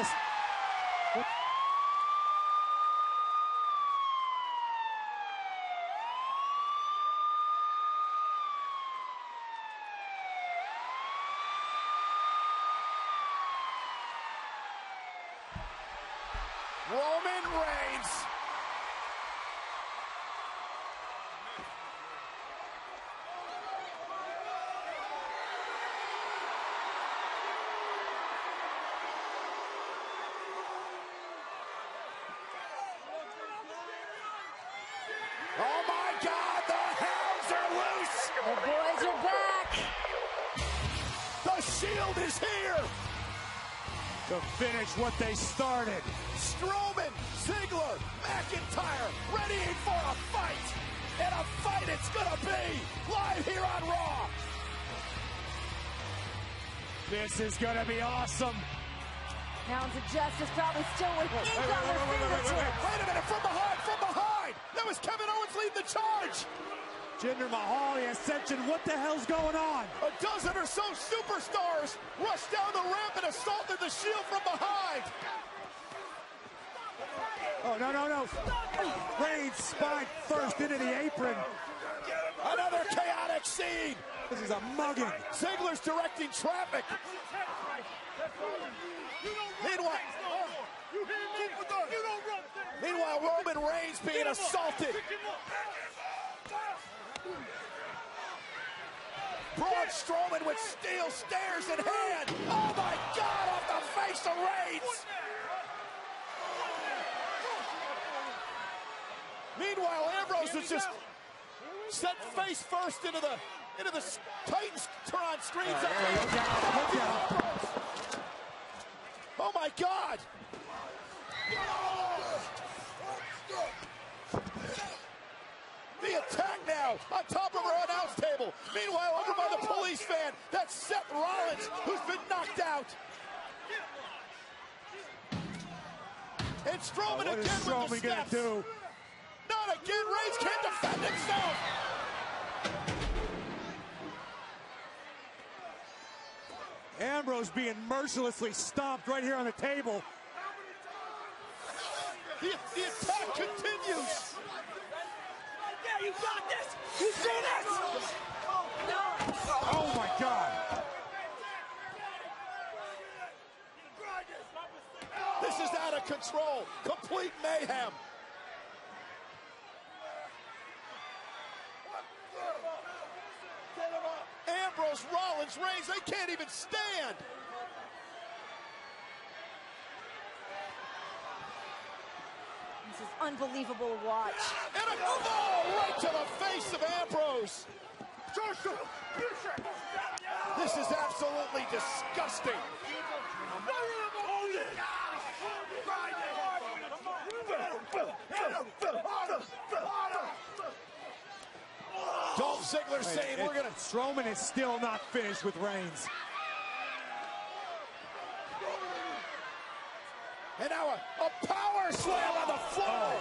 ridiculous. What? Roman Reigns Shield is here. To finish what they started. Strowman, Ziggler, McIntyre, ready for a fight. And a fight it's gonna be live here on Raw. This is gonna be awesome. Hounds of Justice probably still with ink on their fingertips. Wait a minute, from behind, from behind. That was Kevin Owens leading the charge. Jinder Mahal, the Ascension, what the hell's going on? A dozen or so superstars rush down the ramp and assaulted the Shield from behind. Oh, no, no, no. Reigns spine first into the apron. Another chaotic scene. This is a mugging. Ziggler's directing traffic. Meanwhile, meanwhile, Roman Reigns being assaulted. Braun Strowman with steel stairs in hand. Oh my God, off the face of Reigns. Meanwhile, Ambrose is just set face first into the into the Titans Tron screens. up look out, look out. Oh my God! The attack on top of our announce table. Meanwhile, over by the police van, that's Seth Rollins who's been knocked out. And Strowman is again Strowman with the steps. do? Not again. Reigns can't defend himself. Ambrose being mercilessly stomped right here on the table. The, the attack continues. You got this! You see this? Oh my God. This is out of control. Complete mayhem. Ambrose, Rollins, Reigns, they can't even stand. Is unbelievable to watch. And a oh, right to the face of Ambrose. This is absolutely disgusting. Dolph Ziggler saying we're gonna Strowman is still not finished with Reigns. And now a, a power slam on the floor.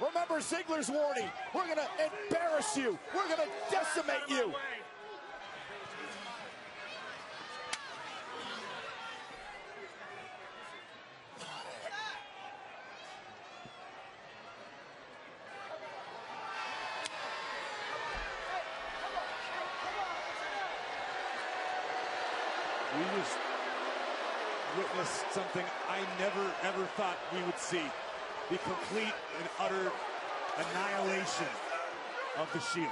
Remember Ziggler's warning. We're going to embarrass you. We're going to decimate you. We just witnessed something I never ever thought we would see. The complete and utter annihilation of the Shield.